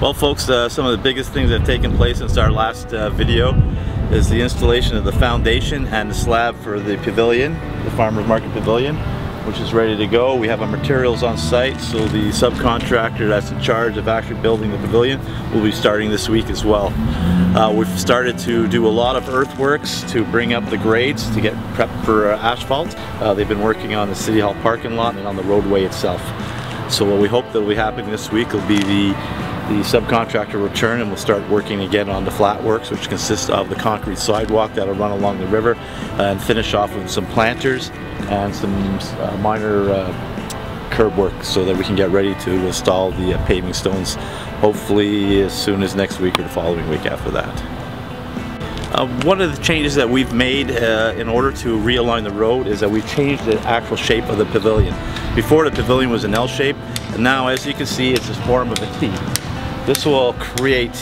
Well folks, uh, some of the biggest things that have taken place since our last uh, video is the installation of the foundation and the slab for the pavilion, the Farmers Market Pavilion, which is ready to go. We have our materials on site, so the subcontractor that's in charge of actually building the pavilion will be starting this week as well. Uh, we've started to do a lot of earthworks to bring up the grades to get prepped for uh, asphalt. Uh, they've been working on the City Hall parking lot and on the roadway itself. So what we hope that will be happening this week will be the the subcontractor will return and we'll start working again on the flat works which consists of the concrete sidewalk that'll run along the river and finish off with some planters and some uh, minor uh, curb work so that we can get ready to install the uh, paving stones hopefully as soon as next week or the following week after that. Uh, one of the changes that we've made uh, in order to realign the road is that we've changed the actual shape of the pavilion. Before the pavilion was an L shape, and now as you can see it's a form of a T. This will create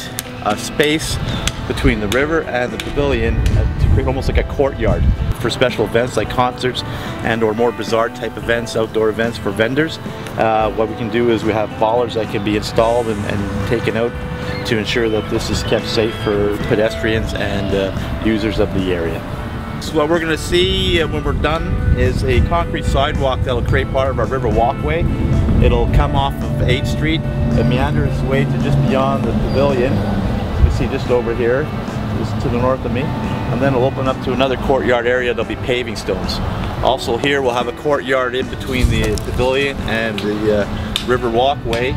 a space between the river and the pavilion to create almost like a courtyard for special events like concerts and or more bazaar type events, outdoor events for vendors. Uh, what we can do is we have bollards that can be installed and, and, taken out to ensure that this is kept safe for pedestrians and uh, users of the area. So what we're going to see uh, when we're done is a concrete sidewalk that will create part of our river walkway. It'll come off of 8th Street and meander its way to just beyond the pavilion. You see just over here, just to the north of me. And then it'll open up to another courtyard area. There'll be paving stones. Also here we'll have a courtyard in between the pavilion and the uh, river walkway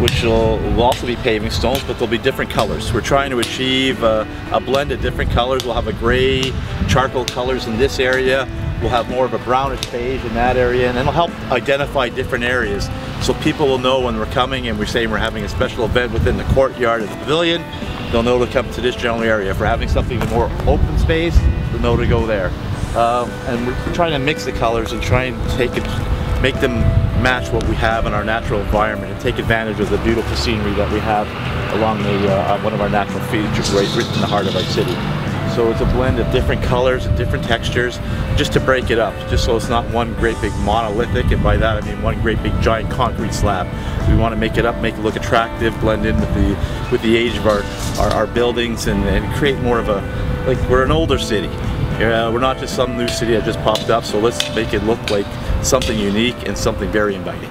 which will, also be paving stones, but they'll be different colors. We're trying to achieve a, a blend of different colors. We'll have a gray, charcoal colors in this area. We'll have more of a brownish beige in that area, and it'll help identify different areas so people will know when we're coming and we're saying we're having a special event within the courtyard of the pavilion, they'll know to come to this general area. If we're having something more open space, they'll know to go there. Um, and we're trying to mix the colors and try and take it, make them match what we have in our natural environment and take advantage of the beautiful scenery that we have along the uh, one of our natural features right, right in the heart of our city. So it's a blend of different colors and different textures just to break it up, just so it's not one great big monolithic, and by that I mean one great big giant concrete slab. We want to make it up, make it look attractive, blend in with the with the age of our, our, our buildings and, and create more of a, like we're an older city. Yeah, we're not just some new city that just popped up, so let's make it look like something unique and something very inviting.